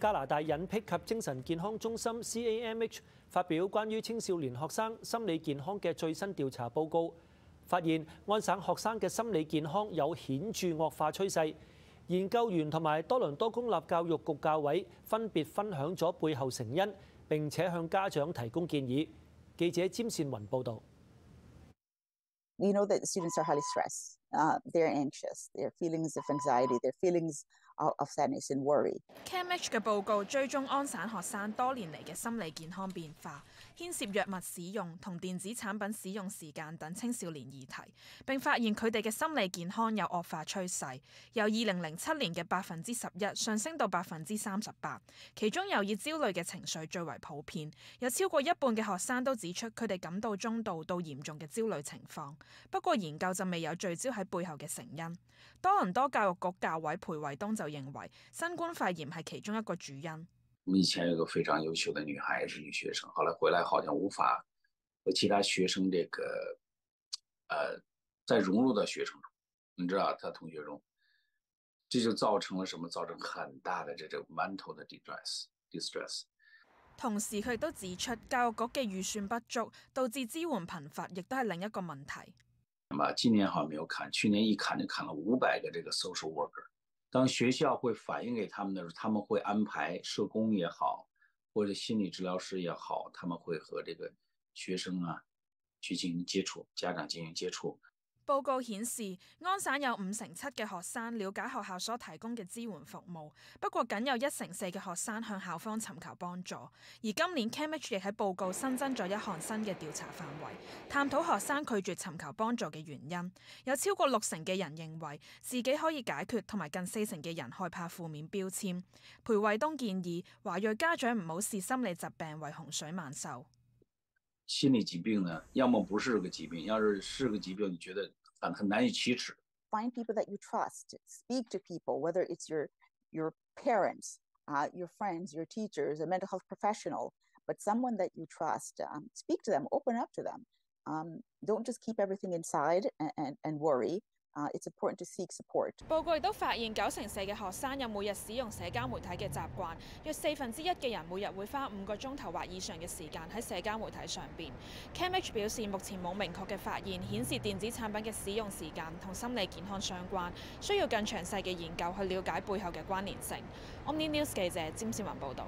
加拿大隱癖及精神健康中心 CAMH 發表關於青少年學生心理健康嘅最新調查報告，發現安省學生嘅心理健康有顯著惡化趨勢。研究員同埋多倫多公立教育局教委分別分享咗背後成因，並且向家長提供建議。記者詹善雲報導。We know that students are highly stressed. Uh, they're anxious. Their feelings of anxiety, their feelings CAMH 嘅報告追蹤安省學生多年嚟嘅心理健康變化，牽涉藥物使用同電子產品使用時間等青少年議題，並發現佢哋嘅心理健康有惡化趨勢，由二零零七年嘅百分之十一上升到百分之三十八，其中又以焦慮嘅情緒最為普遍，有超過一半嘅學生都指出佢哋感到中度到嚴重嘅焦慮情況。不過研究就未有聚焦喺背後嘅成因。多倫多教育局教委裴衛東就認為新冠肺炎係其中一個主因。我們以前有個非常優秀的女孩子女學生，後來回來好像無法和其他學生這個，呃，再融入到學生中，你知道，他同學中，這就造成了什麼？造成很大的這種 mental 的 distress distress。同時佢亦都指出，教育局嘅預算不足，導致支援貧乏，亦都係另一個問題。嘛，今年好像沒有砍，去年一砍就砍了五百個這個 social worker。当学校会反映给他们的时候，他们会安排社工也好，或者心理治疗师也好，他们会和这个学生啊去进行接触，家长进行接触。報告顯示，安省有五成七嘅學生了解學校所提供嘅支援服務，不過僅有一成四嘅學生向校方尋求幫助。而今年 CAMH 亦喺報告新增咗一項新嘅調查範圍，探討學生拒絕尋求幫助嘅原因。有超過六成嘅人認為自己可以解決，同埋近四成嘅人害怕負面標籤。裴衛東建議華裔家長唔好視心理疾病為洪水猛獸。心理疾病呢，要麼不是個疾病，要是是個疾病，你覺得 很很难以启齿。Find people that you trust. Speak to people, whether it's your your parents, uh, your friends, your teachers, a mental health professional, but someone that you trust. Um, speak to them, open up to them. Um, don't just keep everything inside and, and, and worry. It's important to seek support. 報告亦都發現九成四嘅學生有每日使用社交媒體嘅習慣，約四分之一嘅人每日會花五個鐘頭或以上嘅時間喺社交媒體上邊。CAMH 表示目前冇明確嘅發現顯示電子產品嘅使用時間同心理健康相關，需要更詳細嘅研究去了解背後嘅關聯性。Omni News 記者詹思文報道。